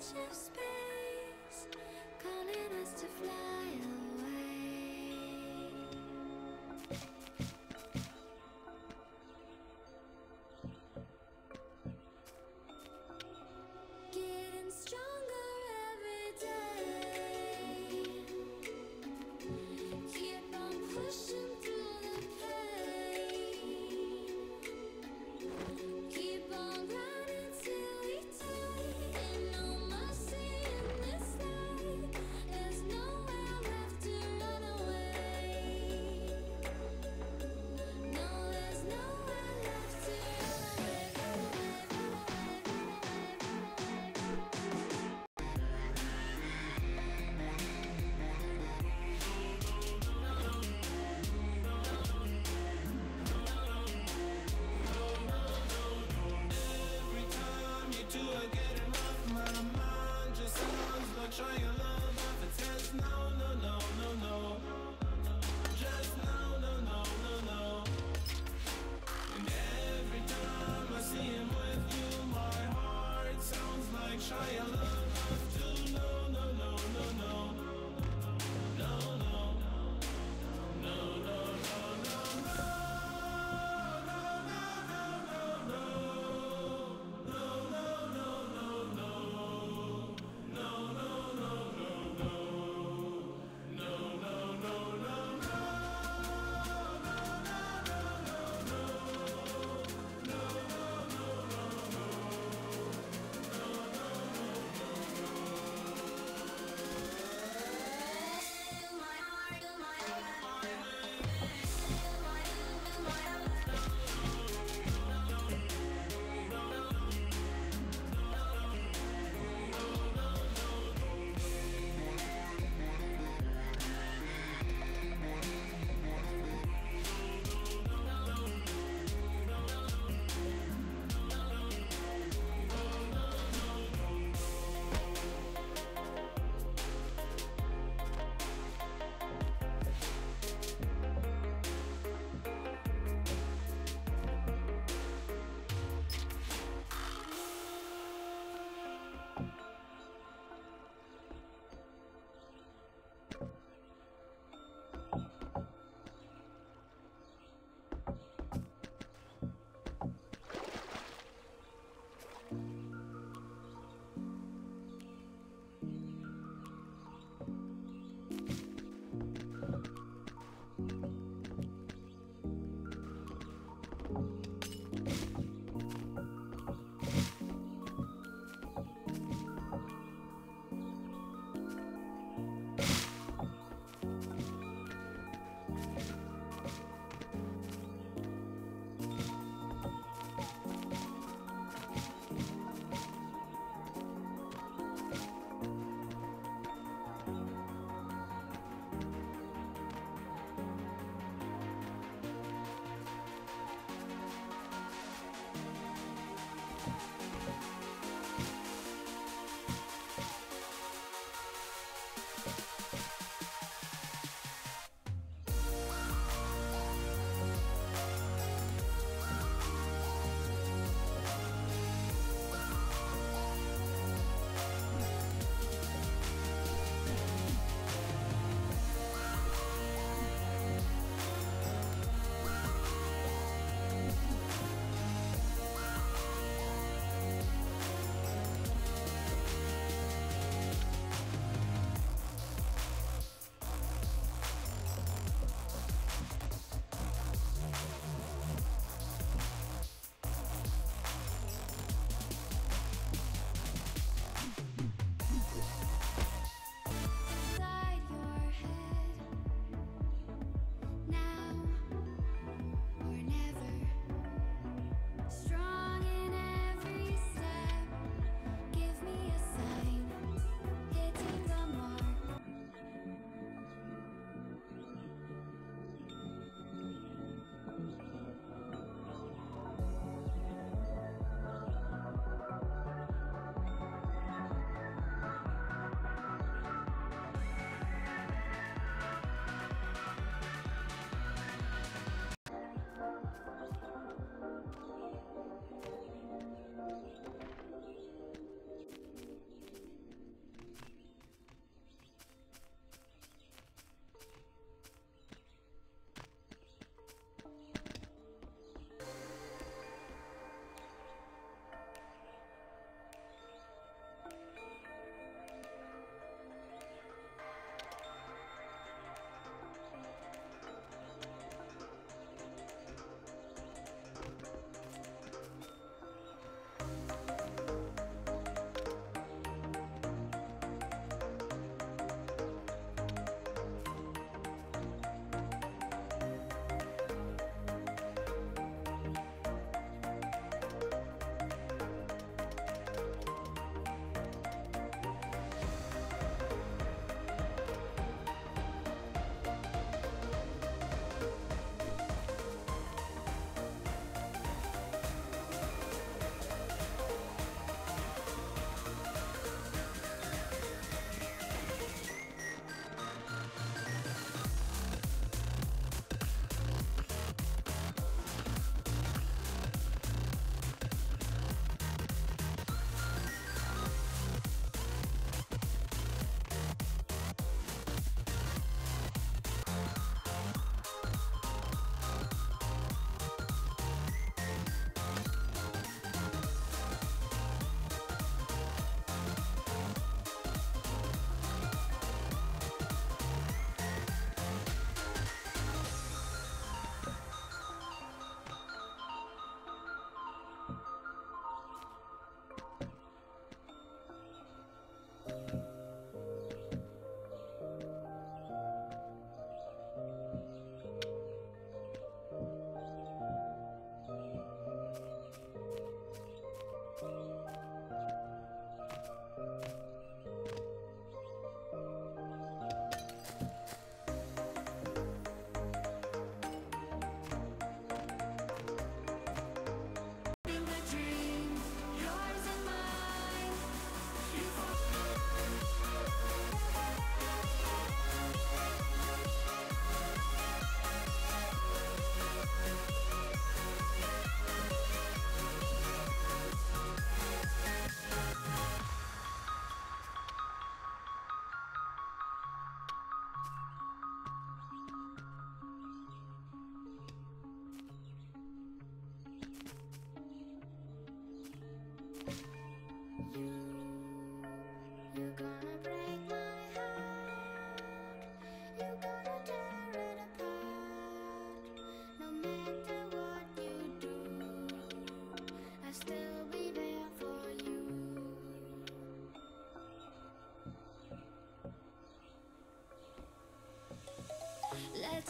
space, calling us to fly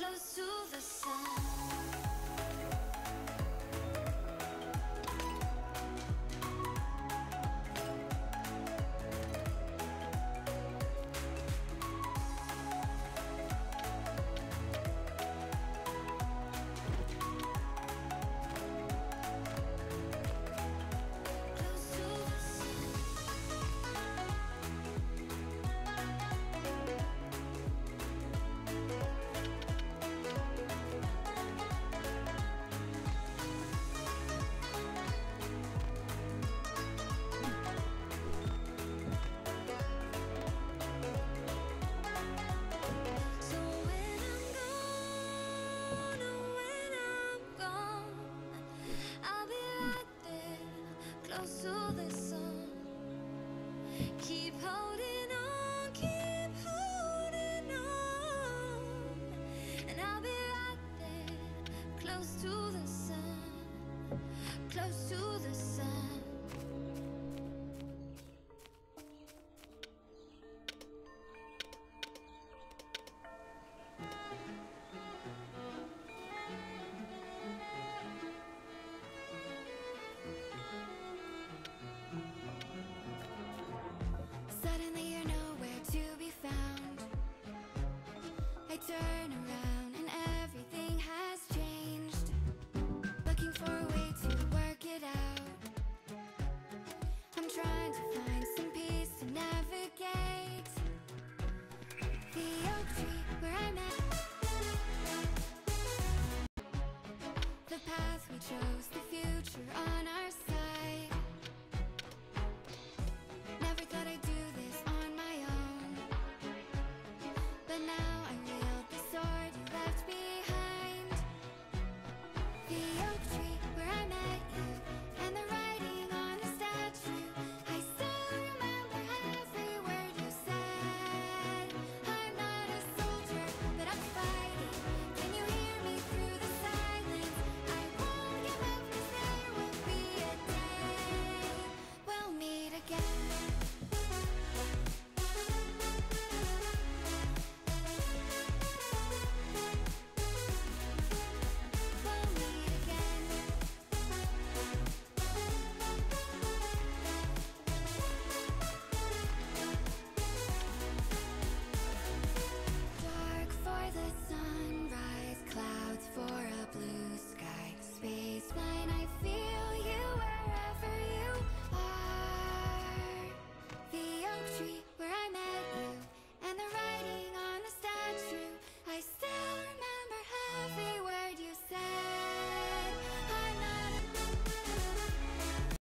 close to the sun. Suddenly you're nowhere to be found. I turn around and everything has changed. Looking for a way to work it out. I'm trying to find some peace to navigate. The oak tree where I met. The path we chose